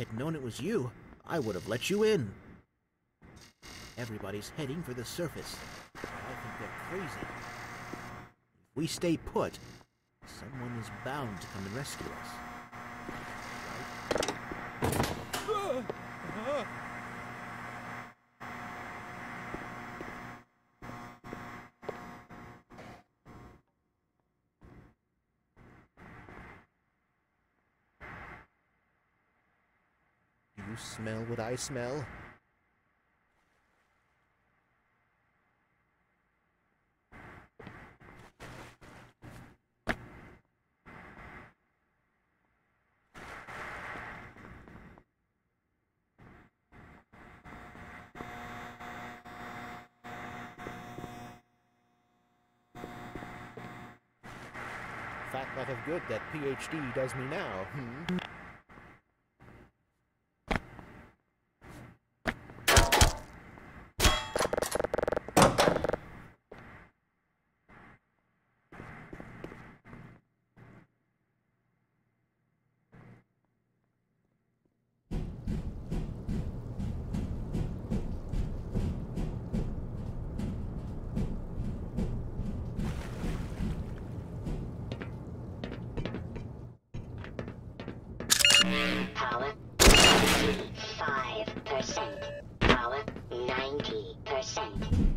had known it was you, I would have let you in. Everybody's heading for the surface. I think they're crazy. If we stay put, someone is bound to come and rescue us. You smell what I smell? Fact lot of good that PhD does me now, hmm? 20%.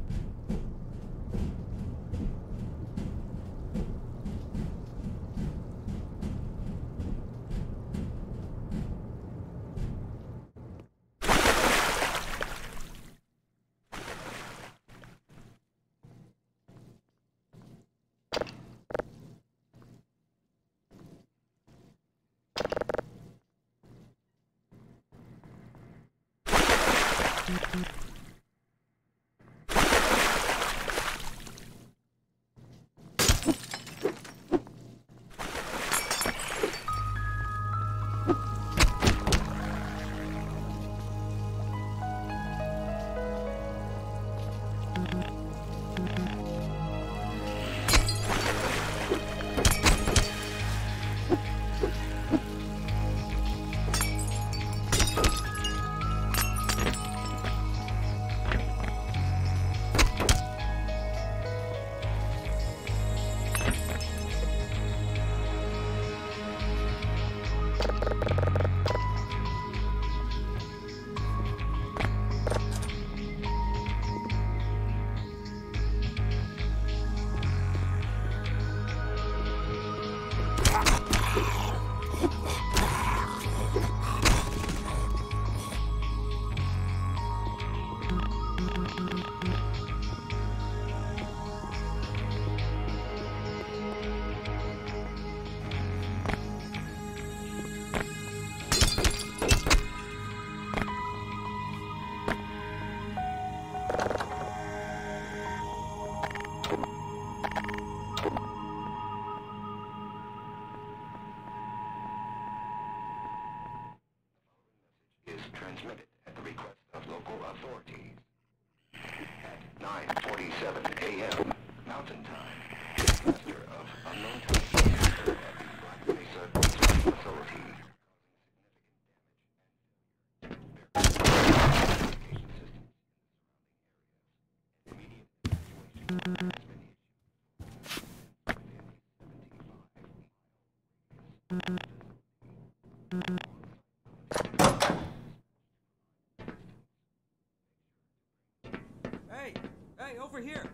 Hey, hey, over here.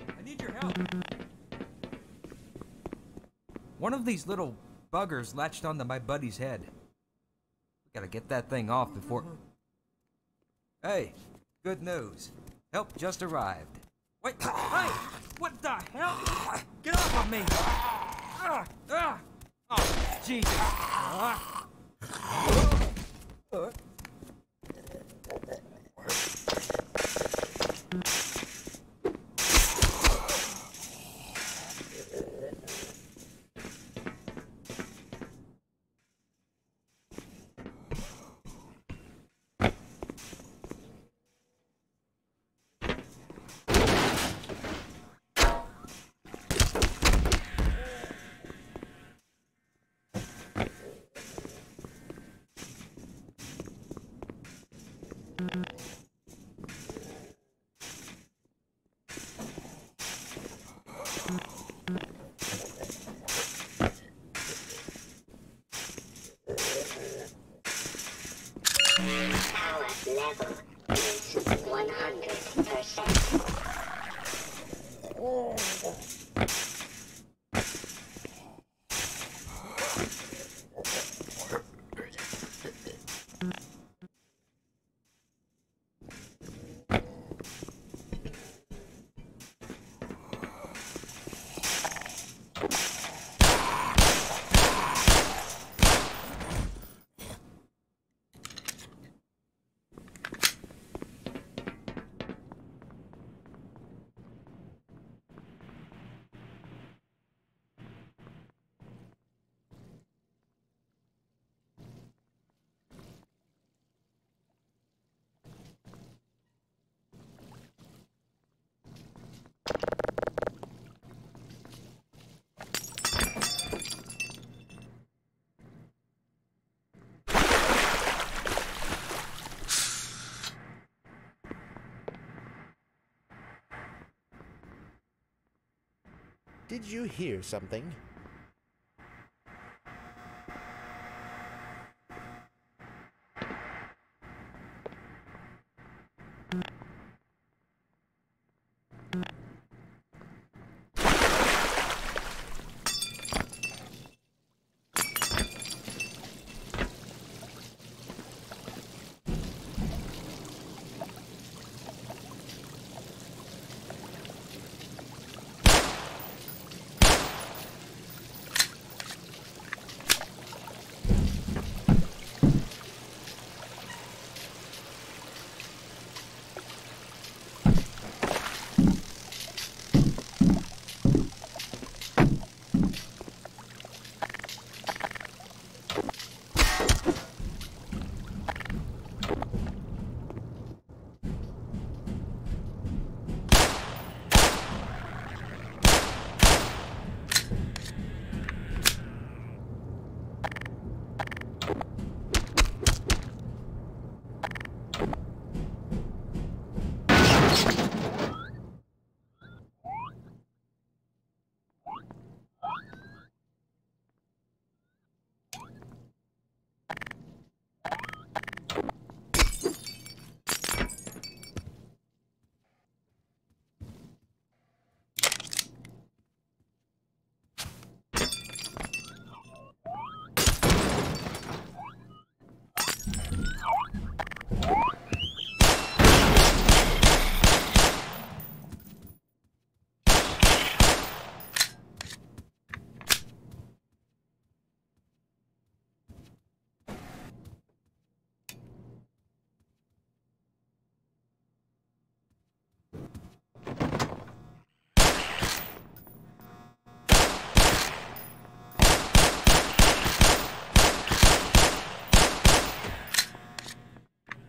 I need your help. One of these little buggers latched onto my buddy's head. We gotta get that thing off before. Hey, good news. Help just arrived. Wait, hey! What the hell? Get off of me! Ah, ah. Jesus. Ah. Uh. Is 100%. Did you hear something?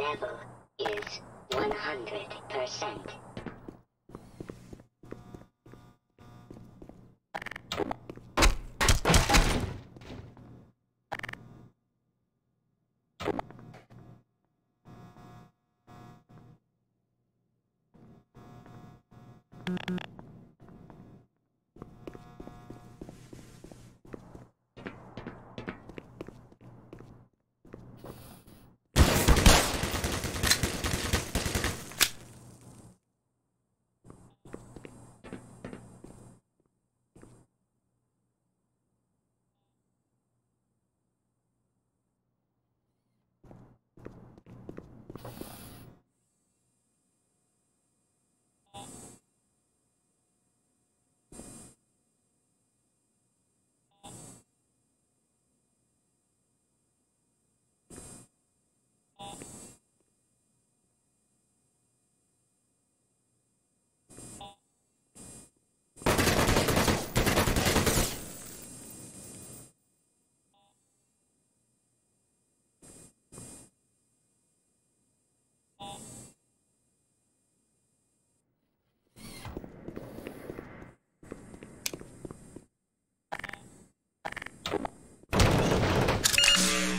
level is 100%.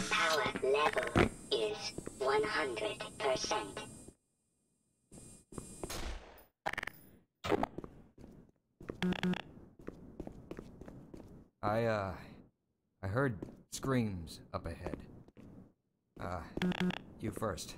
Power level is 100%. I, uh, I heard screams up ahead. Uh, you first.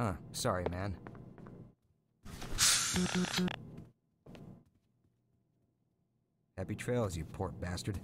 Uh, sorry, man. Happy trails, you poor bastard.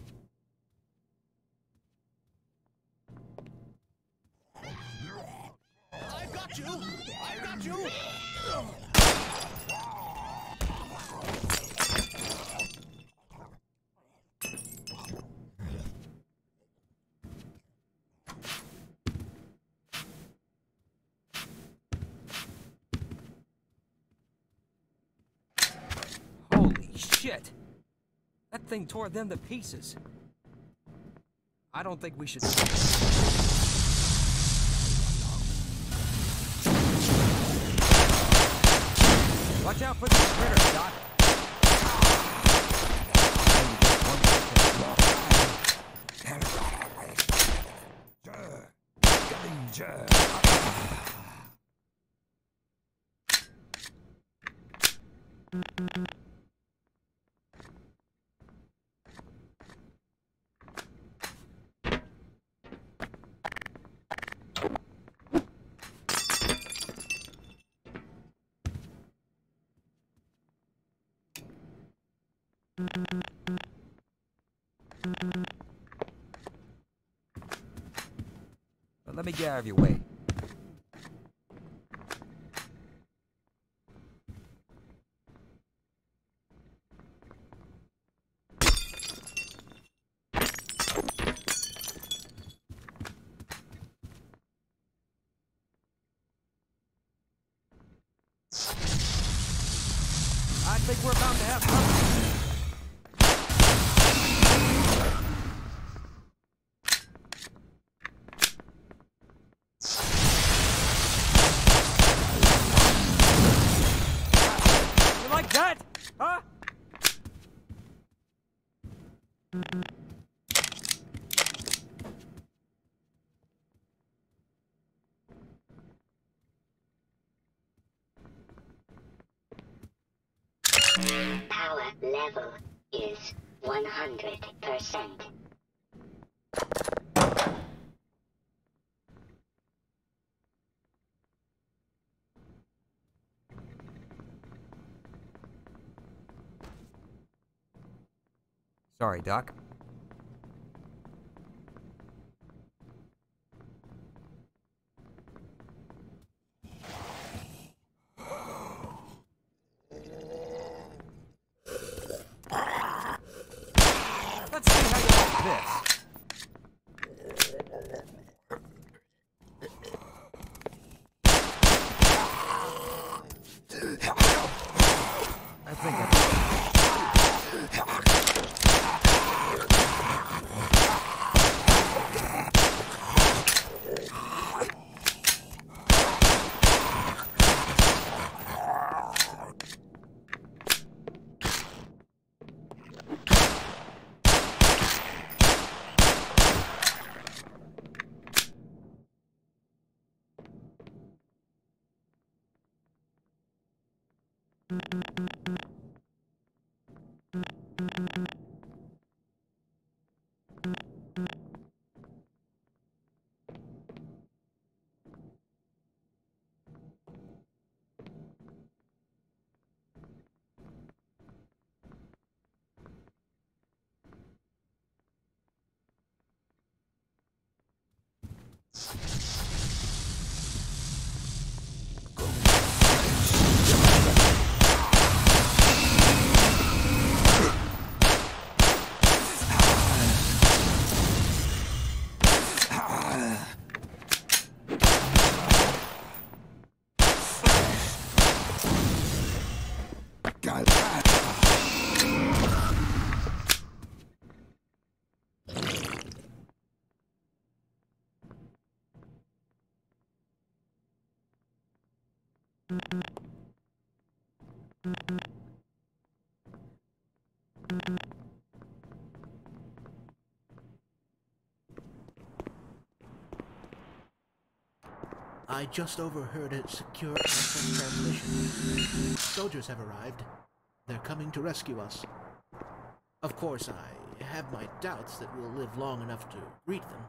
shit! That thing tore them to pieces. I don't think we should... Watch out for the critter, Doc. Danger! Danger! Get out of your way. I think we're about to have trouble. You like that? Huh? Power level is 100%. Sorry, Doc. I just overheard a secure FM transmission. Soldiers have arrived. They're coming to rescue us. Of course, I have my doubts that we'll live long enough to greet them.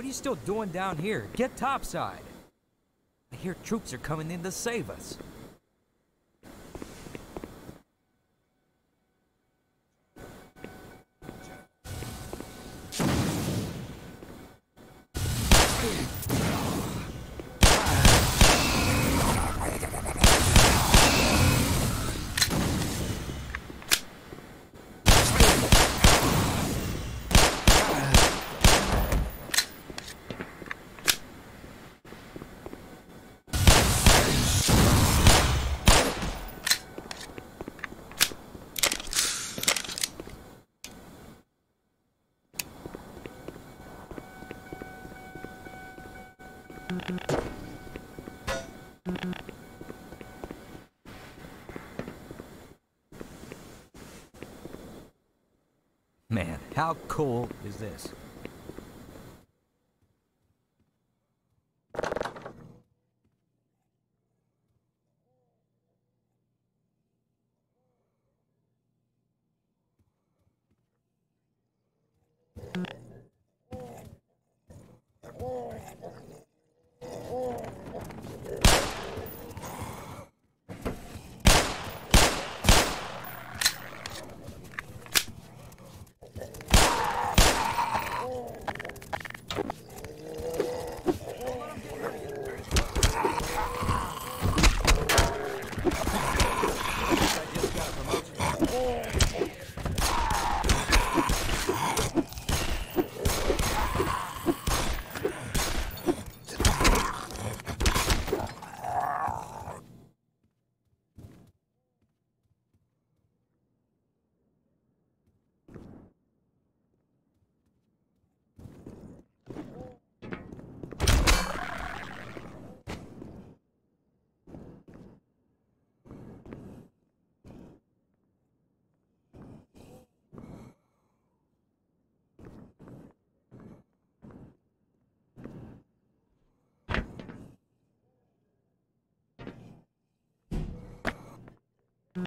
what are you still doing down here? Get topside. I hear troops are coming in to save us. Man, how cool is this? Why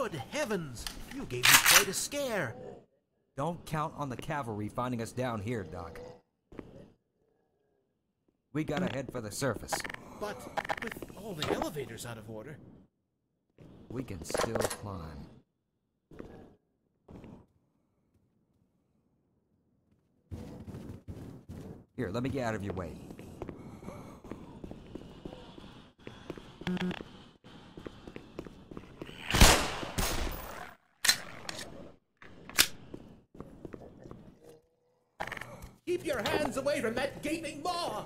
Good heavens! You gave me quite a scare. Don't count on the cavalry finding us down here, Doc. We gotta head for the surface. But with all the elevators out of order, We can still climb. Here, let me get out of your way. Keep your hands away from that gaping maw!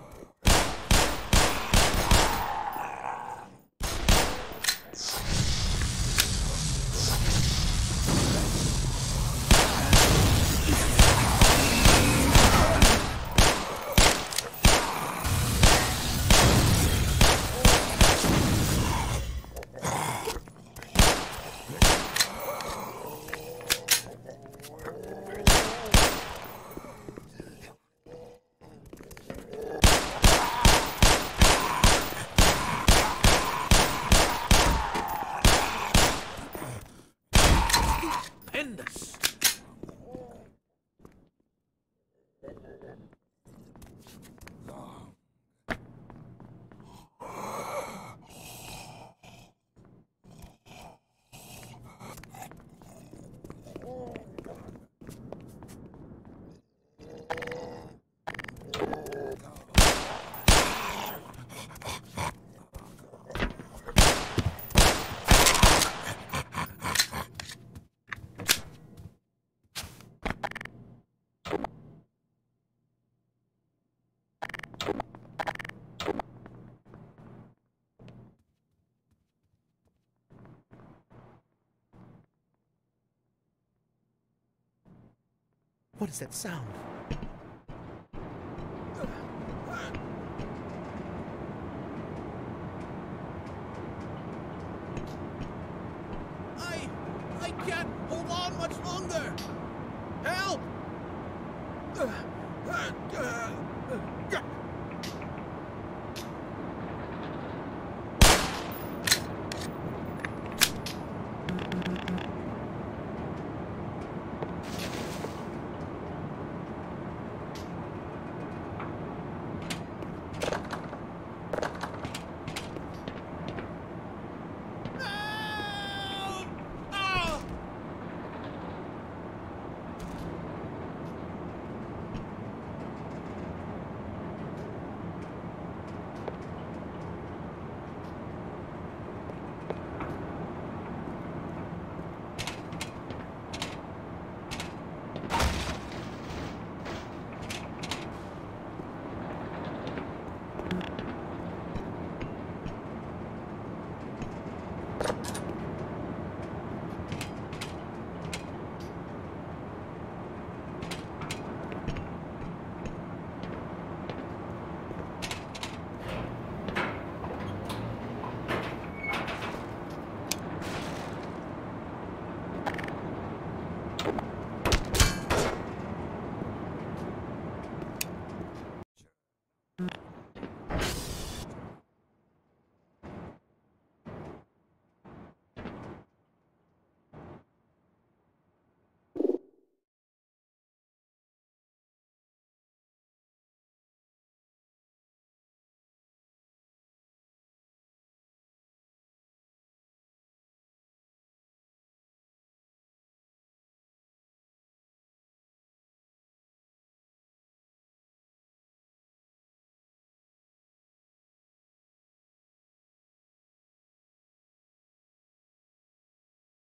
What is that sound?